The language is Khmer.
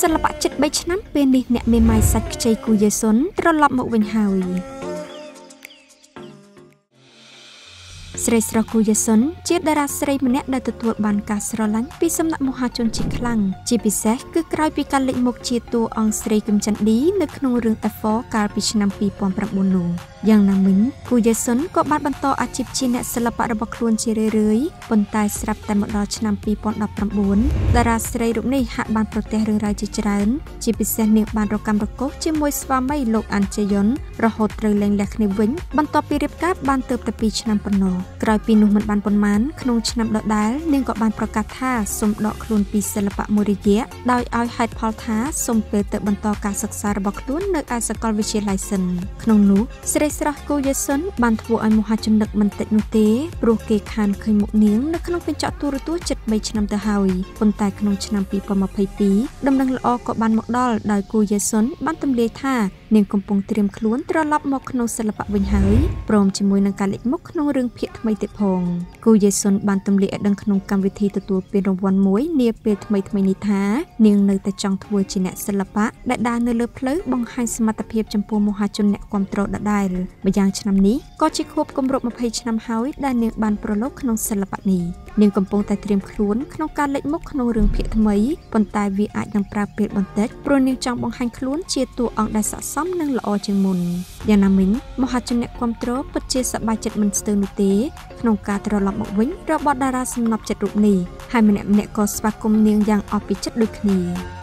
សិល្បៈជិត3ឆ្នាំពេលនេះអ្នកមេម៉ាយសាច់ខ្ចីគូយេសុនត្រឡប់មកវិញហើយស្រីស្រស់គូយសុនជាតារាស្រីម្នាក់ដែលទទួលបានការស្រឡាញ់ពីសំណាក់មហាជនជាខ្លាំងជាពិសេសគឺក្រោយពីការលេចមុខជាតួអង្គស្រីគឹមចន្ទឌីនៅក្នុងរឿង F4 កាលពីឆ្នាំ2009នោះ យ៉ាងណាមិញគូយេសុនក៏បានបន្តអាជីពជាអ្នកសិល្បៈរបស់ខ្លួនជារឿយៗប៉ុន្តែស្រាប់តែមកដល់ឆ្នាំ2019តារាស្រីរូបនេះហាក់បានប្រទះរឿងរ៉ាវជាច្រើនជាពិសេសនាងបានរកម្មរកុសជាមួយស្វាមីលោកអាន់ជេយុនរហូតត្រូវលែងលះគ្នាវិញបន្ទាប់ពីរៀបការបានទៅតែ2ឆ្នាំប៉ុណ្ណោះក្រោយពីនោះមិនបានប៉ុន្មានក្នុងឆ្នាំដដែលនាងក៏បានប្រកាសថាសូមដកខ្លួនពីសិល្បៈមួយរយៈដោយឲ្យហេតុផលថាសូមពេលទៅបន្តការសិក្សារបស់ខ្លួននៅឯសាកលវិទ្យាល័យសិនក្នុងនោះស្រីស្រស់គូយេសុនបានធ្វើឲ្យមហាជននឹកមិនតិចនោះទេព្រោះគេខានឃើញមុខនាងនៅក្នុងកញ្ចក់ទូរទស្សន៍ជិត3ឆ្នាំទៅហើយប៉ុន្តែក្នុងឆ្នាំ2022ដំណឹងល្អក៏បានមកដល់ដោយគូយេសុនបានទម្លាយថា នាងកំពុងត្រៀមខ្លួនត្រឡប់មកក្នុងសិល្បៈវិញហើយព្រមជាមួយនឹងការលេចមុខក្នុងរឿងភាគថ្មីទៀតផងគូយេសុនបានទម្លាយឲ្យដឹងក្នុងកម្មវិធីទទួលពានរង្វាន់មួយនាពេលថ្មីថ្មីនេះថានាងនៅតែចង់ធ្វើជាអ្នកសិល្បៈដែលដើរនៅលើផ្លូវបង្ហាញសមត្ថភាពចំពោះមហាជនអ្នកគ្រប់គ្រងដដែលម្យ៉ាងឆ្នាំនេះក៏ជាខួបគម្រប់20ឆ្នាំហើយដែលនាងបានប្រឡូកក្នុងសិល្បៈនេះនាងកំពុងតែត្រៀមខ្លួនក្នុងការលេចមុខក្នុងរឿងភាគថ្មីប៉ុន្តែវាអាចនឹងប្រើពេលបន្តិចព្រោះនាងចង់បង្ហាញខ្លួនជាតួអង្គដែលស័ក្តិសមនិងល្អជាងមុនយ៉ាងណាមិញមហាជនអ្នកគ្រប់គ្រងពិតជាសប្បាយចិត្តមិនស្ទើរនោះទេក្នុងការត្រឡប់មកវិញរបស់តារាសំណប់ចិត្តរូបនេះហើយម្នាក់ម្នាក់ក៏ស្វាគមន៍នាងយ៉ាងអស់ពីចិត្តដូចគ្នា